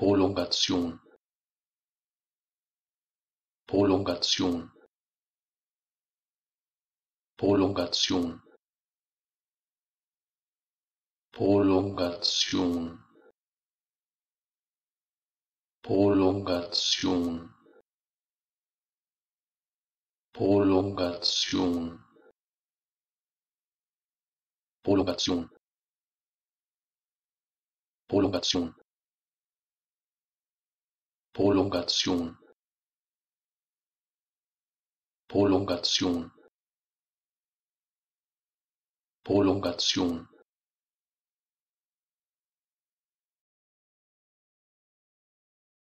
Prolongation. Prolongation. Prolongation. Prolongation. Prolongation. Prolongation. Prolongation. Prolongation Prolongation. Prolongation. Prolongation